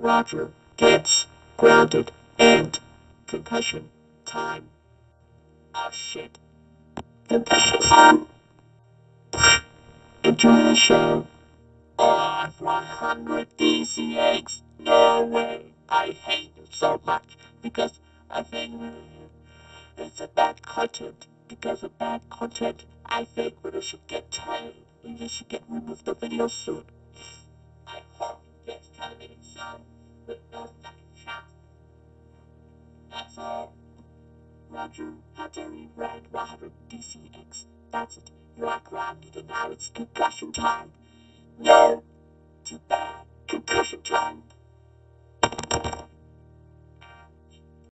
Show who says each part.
Speaker 1: Roger gets grounded and concussion time. Oh shit. Concussion time. Enjoy the show. Oh, 100 DCX. No way. I hate it so much because I think it's a bad content. Because of bad content, I think we should get tired. We should get removed the video soon. That's. Roger, you ride 100 DCX? That's it. You are grounded and now it's concussion time. No! Too bad. Concussion time.